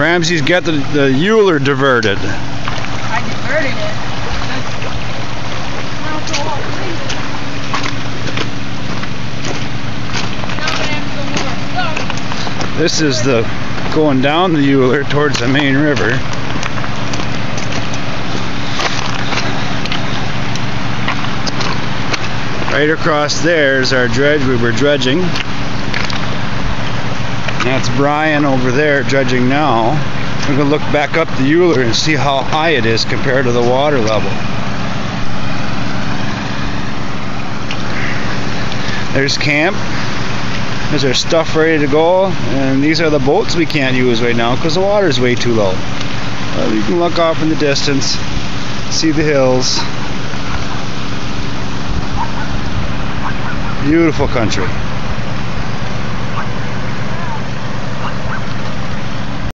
Ramsey's got the, the Uhler diverted. I diverted it. Now it's all clean. Now I have some more stuff. This is the going down the Uhler towards the main river. Right across there is our dredge we were dredging. That's Brian over there dredging now. We're going to look back up the Uhler and see how high it is compared to the water level. There's camp. There's our stuff ready to go. And these are the boats we can't use right now because the water's way too low. You can look off in the distance, see the hills. Beautiful country.